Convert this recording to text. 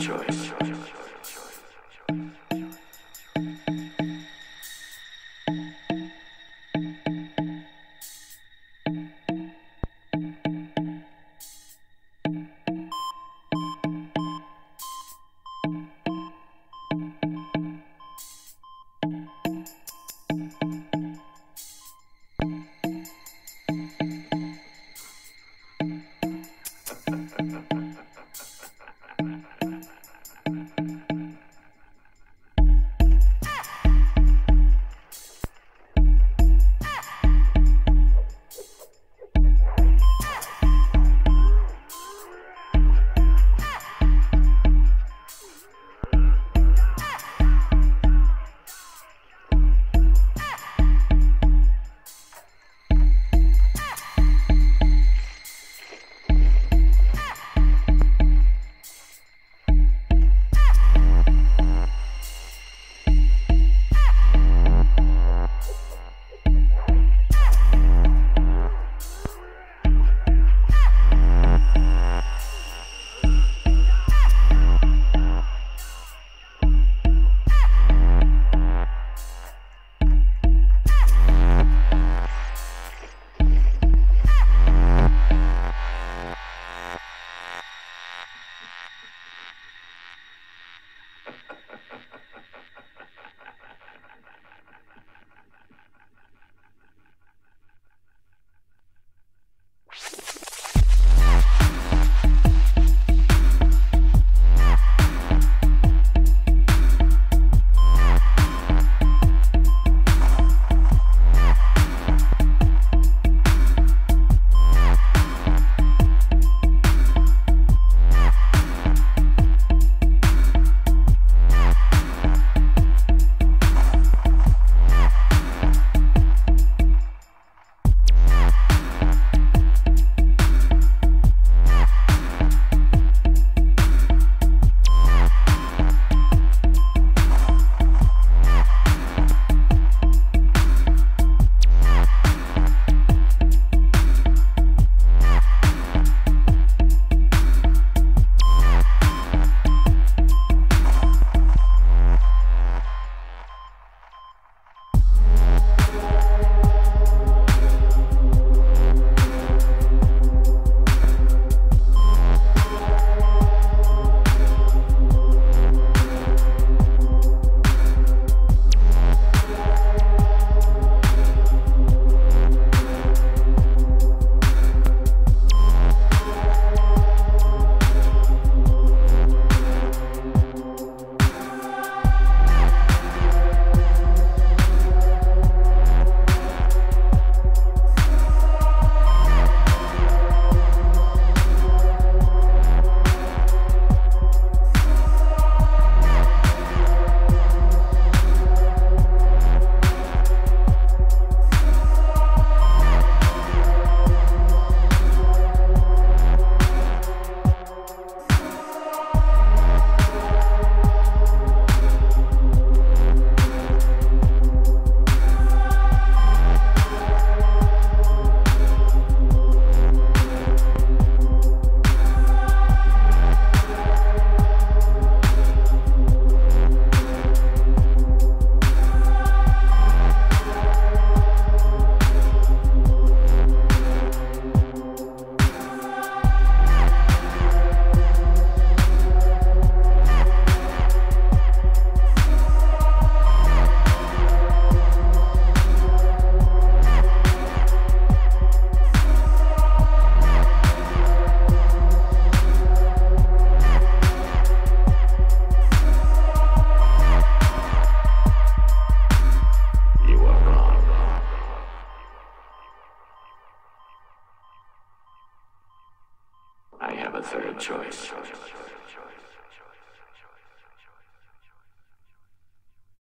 choice. I have a third choice.